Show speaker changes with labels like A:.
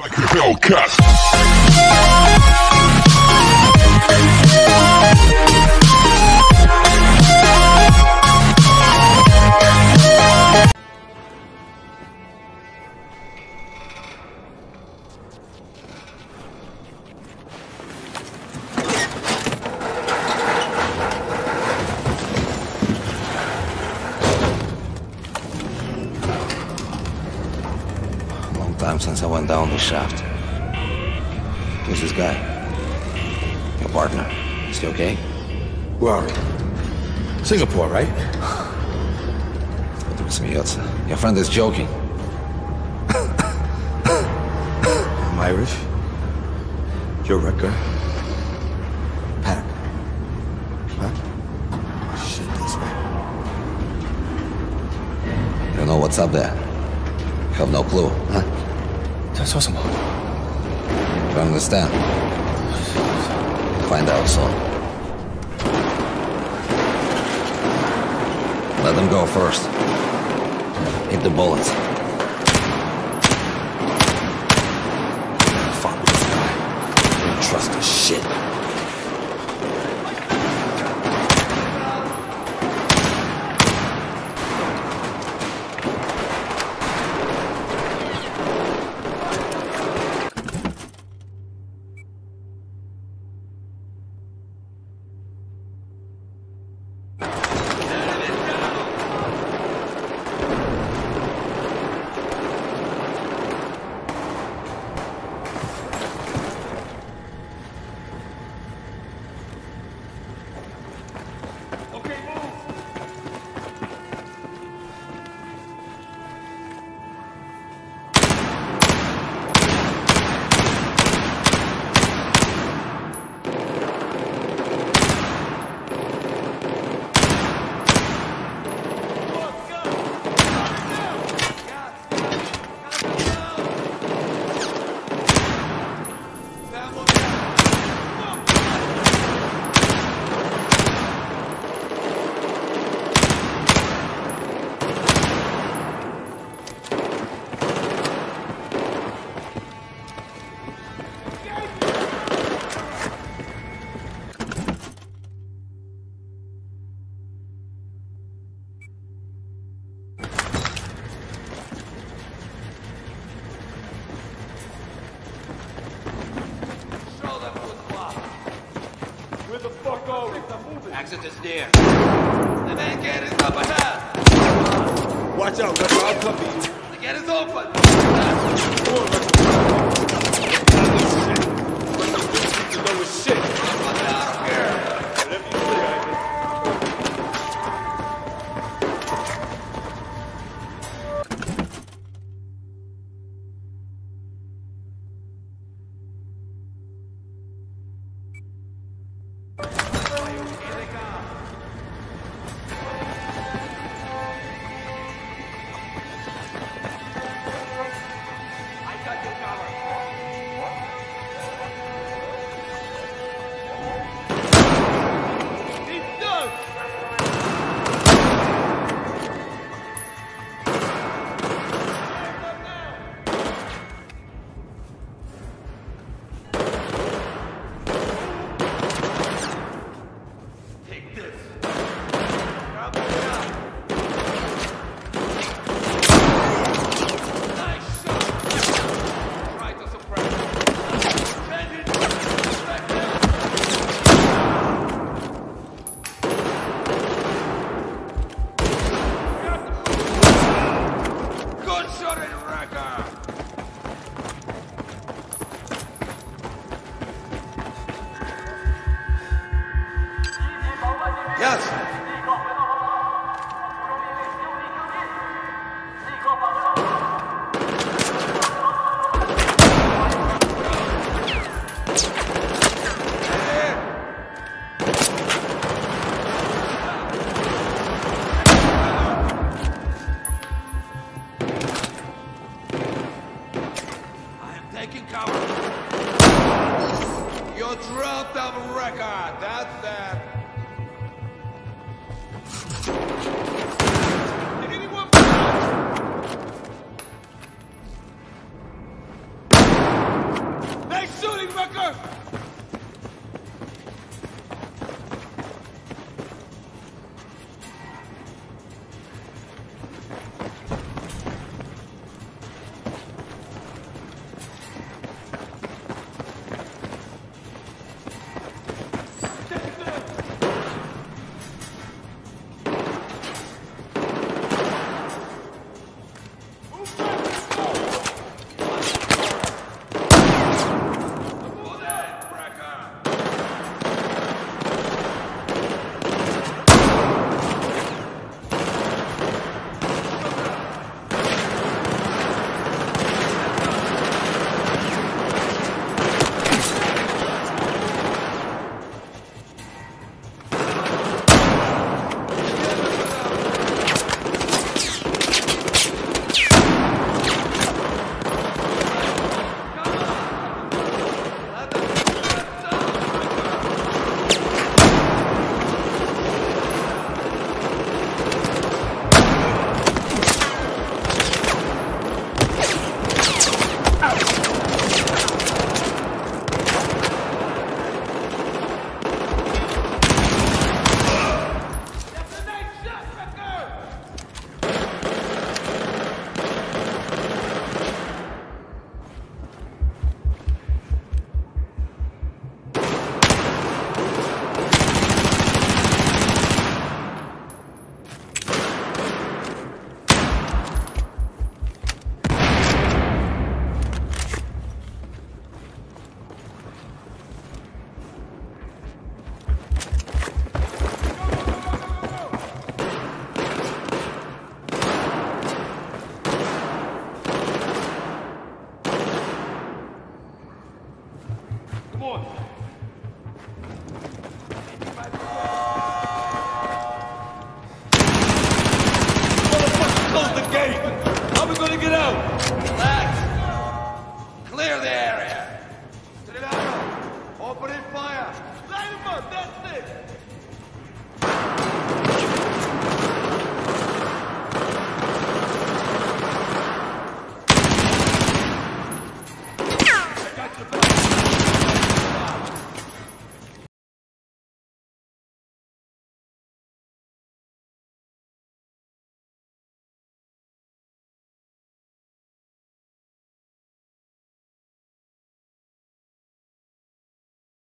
A: Like a Hellcat.
B: since I went down the shaft. Who's this guy? Your partner. Is he okay?
C: Where are we? Singapore, right?
B: What was me, Your friend is joking.
C: I'm Irish. You're Recker. Pat. Huh? Oh, shit, this way.
B: You don't know what's up there? You have no clue, huh?
C: 在说什么？
B: Don't understand. Find out soon. Let them go first. Hit the bullets.
D: Exit is near. The main gate is up ahead.
C: Watch out, Recker. I'll cover you.
D: The gate is open.
C: Come on, Recker. Shit. You know it's shit.
D: Get out of here.